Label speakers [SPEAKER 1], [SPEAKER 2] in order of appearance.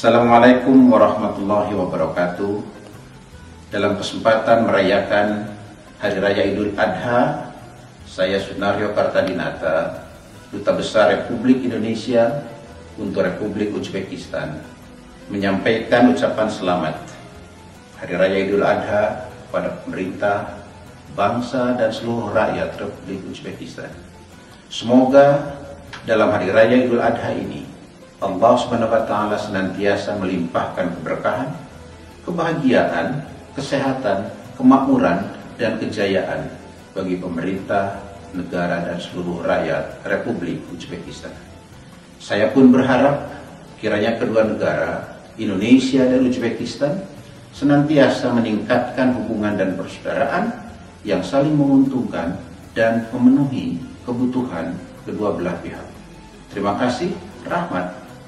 [SPEAKER 1] Assalamualaikum warahmatullahi wabarakatuh. Dalam kesempatan merayakan Hari Raya Idul Adha, saya Sunario Kartadinata, Duta Besar Republik Indonesia untuk Republik Uzbekistan, menyampaikan ucapan selamat Hari Raya Idul Adha pada pemerintah, bangsa, dan seluruh rakyat Republik Uzbekistan. Semoga dalam Hari Raya Idul Adha ini, Allah taala senantiasa melimpahkan keberkahan, kebahagiaan, kesehatan, kemakmuran dan kejayaan bagi pemerintah, negara dan seluruh rakyat Republik Uzbekistan. Saya pun berharap kiranya kedua negara, Indonesia dan Uzbekistan, senantiasa meningkatkan hubungan dan persaudaraan yang saling menguntungkan dan memenuhi kebutuhan kedua belah pihak. Terima kasih, rahmat.